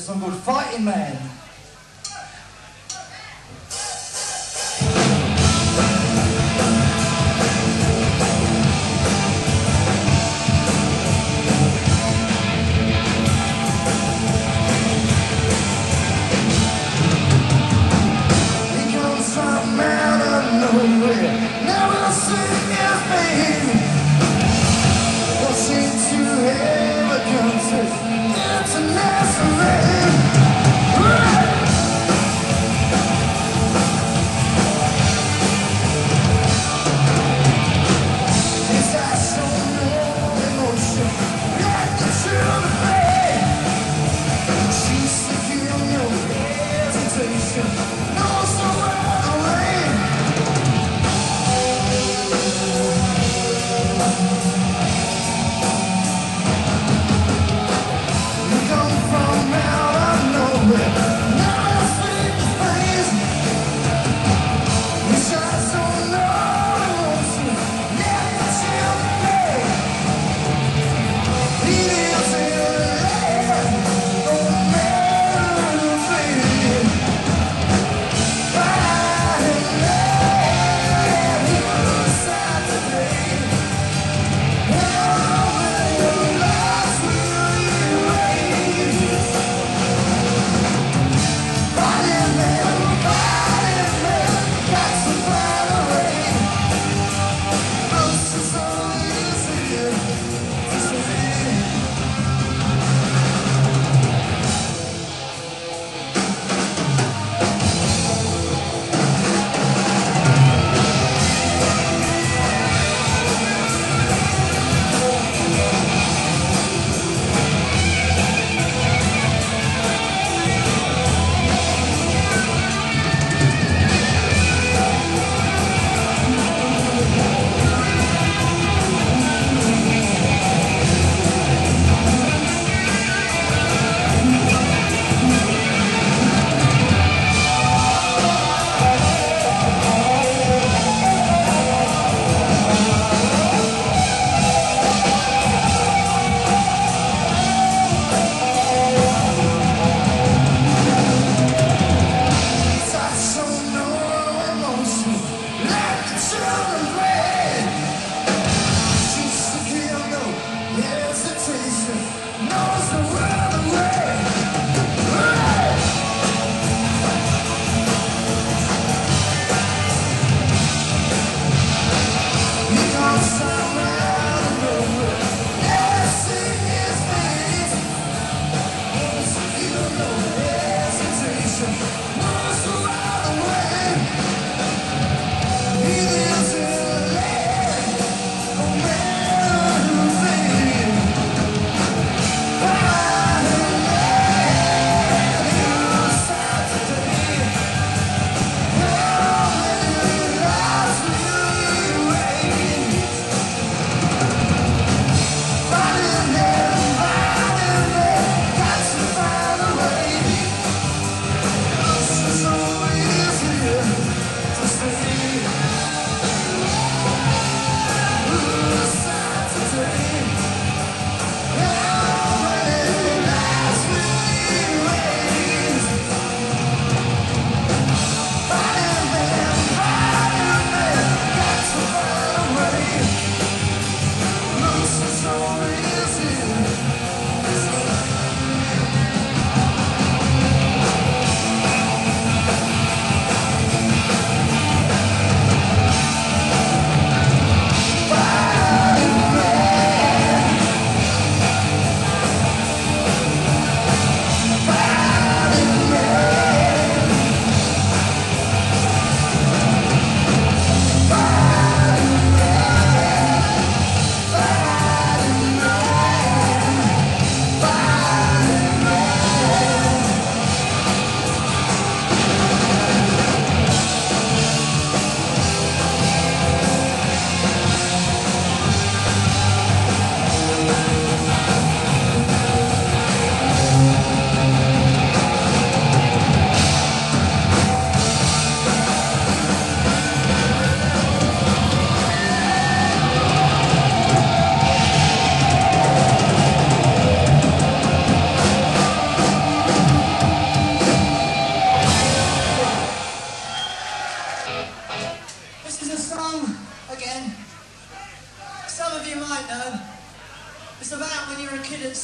song called Fighting Man.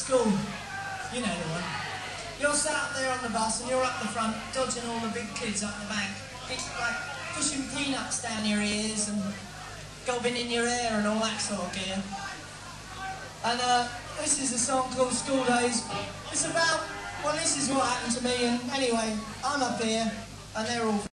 School. You know the one. You're sat up there on the bus and you're up the front, dodging all the big kids up the. It's like pushing peanuts down your ears and gobbing in your hair and all that sort of gear. And uh, this is a song called School Days. It's about, well, this is what happened to me, and anyway, I'm up here, and they're all.